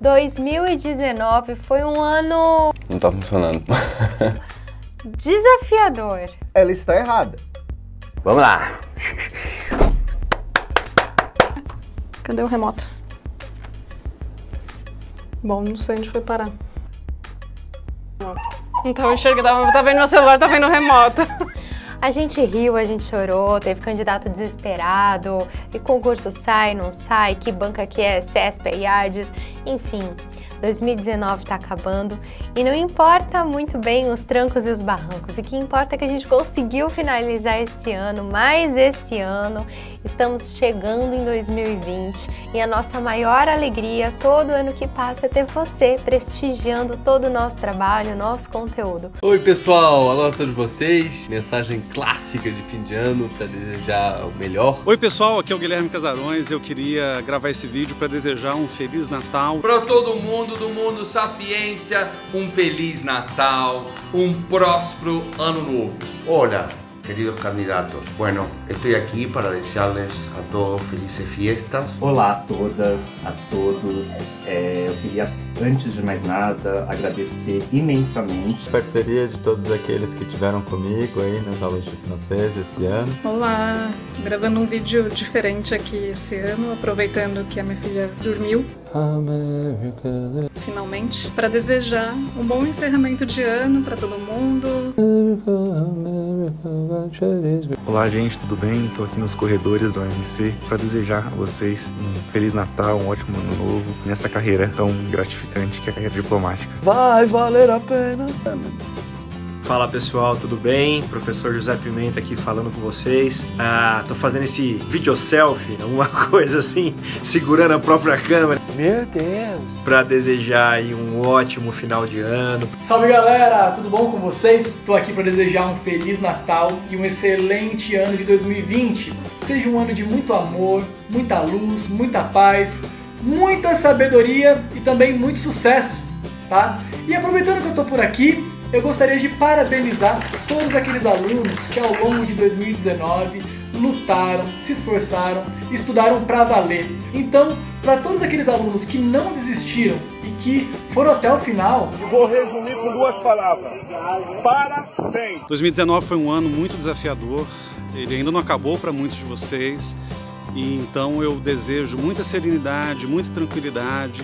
2019 foi um ano Não tá funcionando. desafiador. Ela está errada. Vamos lá. Cadê o remoto? Bom, não sei onde foi parar. Não, não tava enxergando, tava, tava vendo no celular, tava vendo o remoto. A gente riu, a gente chorou, teve candidato desesperado, e concurso sai, não sai, que banca que é, CESP, IADES, enfim. 2019 está acabando e não importa muito bem os trancos e os barrancos, o que importa é que a gente conseguiu finalizar esse ano, mais esse ano, estamos chegando em 2020 e a nossa maior alegria todo ano que passa é ter você prestigiando todo o nosso trabalho, nosso conteúdo. Oi pessoal, alô a todos vocês, mensagem clássica de fim de ano para desejar o melhor. Oi pessoal, aqui é o Guilherme Casarões, eu queria gravar esse vídeo para desejar um Feliz Natal para todo mundo do mundo Sapiência, um Feliz Natal, um próspero Ano Novo. Hola, queridos candidatos. Bueno, estoy aquí para desearles a todos felices fiestas. Olá a todas, a todos. É, eu queria, antes de mais nada, agradecer imensamente. Parceria de todos aqueles que tiveram comigo aí nas aulas de francês esse ano. Olá, gravando um vídeo diferente aqui esse ano, aproveitando que a minha filha dormiu. America. Finalmente, para desejar um bom encerramento de ano para todo mundo. Olá, gente, tudo bem? Estou aqui nos corredores do AMC para desejar a vocês um Feliz Natal, um ótimo ano novo nessa carreira tão gratificante que é a carreira diplomática. Vai valer a pena. Fala pessoal, tudo bem? Professor José Pimenta aqui falando com vocês. Ah, tô fazendo esse vídeo selfie, alguma coisa assim, segurando a própria câmera. Meu Deus! Para desejar aí um ótimo final de ano. Salve galera, tudo bom com vocês? Tô aqui para desejar um feliz Natal e um excelente ano de 2020. Seja um ano de muito amor, muita luz, muita paz, muita sabedoria e também muito sucesso, tá? E aproveitando que eu tô por aqui, eu gostaria de parabenizar todos aqueles alunos que ao longo de 2019 lutaram, se esforçaram, estudaram para valer. Então, para todos aqueles alunos que não desistiram e que foram até o final, vou resumir com duas palavras: parabéns. 2019 foi um ano muito desafiador. Ele ainda não acabou para muitos de vocês. E então eu desejo muita serenidade, muita tranquilidade.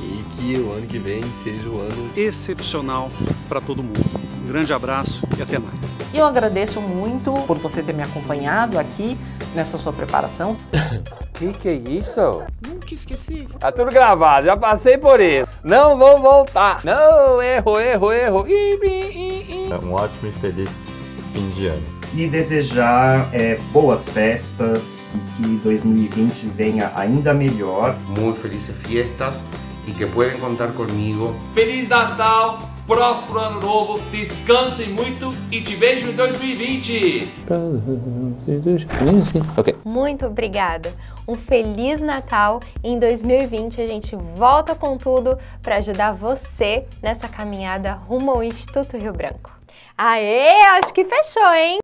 E que o ano que vem seja o ano excepcional para todo mundo. Um grande abraço e até mais. Eu agradeço muito por você ter me acompanhado aqui nessa sua preparação. que que é isso? Nunca esqueci. Tá tudo gravado, já passei por isso. Não vou voltar. Não, erro, erro, erro. Um ótimo e feliz fim de ano e desejar é, boas festas e que 2020 venha ainda melhor. Muito felizes fiestas e que podem contar comigo. Feliz Natal, próspero ano novo, descansem muito e te vejo em 2020. Okay. Muito obrigada. Um feliz Natal. Em 2020 a gente volta com tudo para ajudar você nessa caminhada rumo ao Instituto Rio Branco. Aê, acho que fechou, hein?